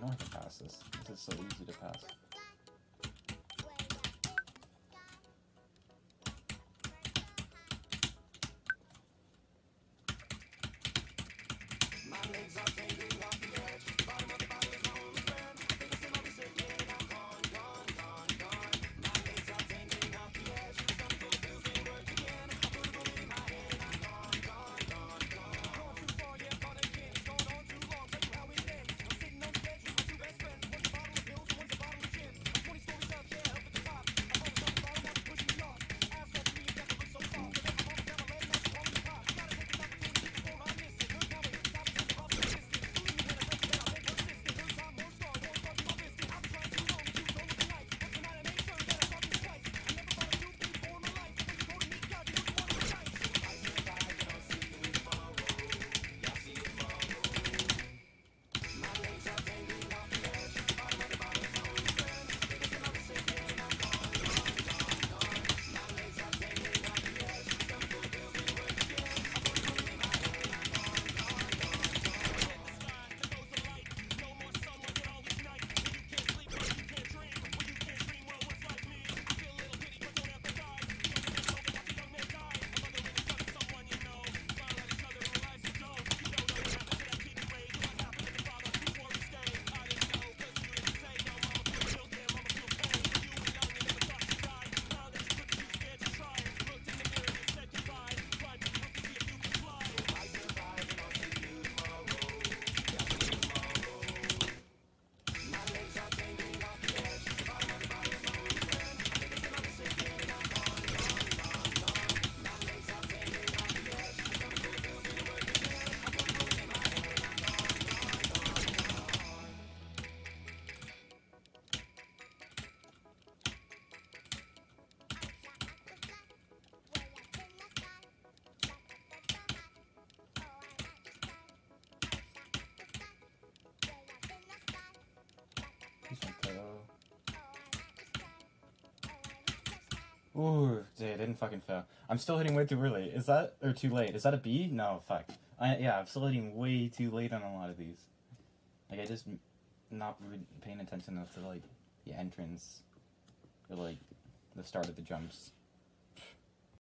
I know I can pass this. This is so easy to pass. Ooh, dude, I didn't fucking fail. I'm still hitting way too early. Is that or too late? Is that a B? No, fuck. I, yeah, I'm still hitting way too late on a lot of these. Like I just not paying attention enough to like the entrance or like the start of the jumps.